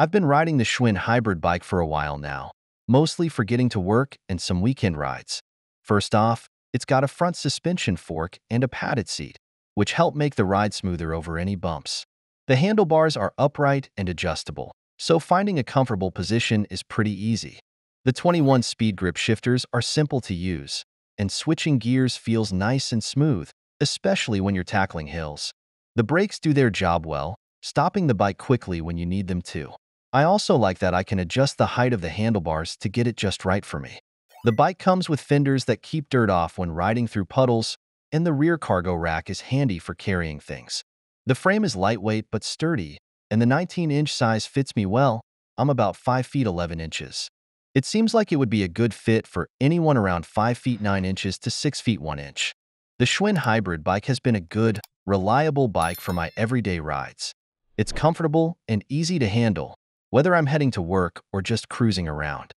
I've been riding the Schwinn hybrid bike for a while now, mostly for getting to work and some weekend rides. First off, it's got a front suspension fork and a padded seat, which help make the ride smoother over any bumps. The handlebars are upright and adjustable, so finding a comfortable position is pretty easy. The 21 speed grip shifters are simple to use, and switching gears feels nice and smooth, especially when you're tackling hills. The brakes do their job well, stopping the bike quickly when you need them to. I also like that I can adjust the height of the handlebars to get it just right for me. The bike comes with fenders that keep dirt off when riding through puddles, and the rear cargo rack is handy for carrying things. The frame is lightweight but sturdy, and the 19-inch size fits me well. I'm about 5 feet 11 inches. It seems like it would be a good fit for anyone around 5 feet 9 inches to 6 feet 1 inch. The Schwinn hybrid bike has been a good, reliable bike for my everyday rides. It's comfortable and easy to handle, whether I'm heading to work or just cruising around.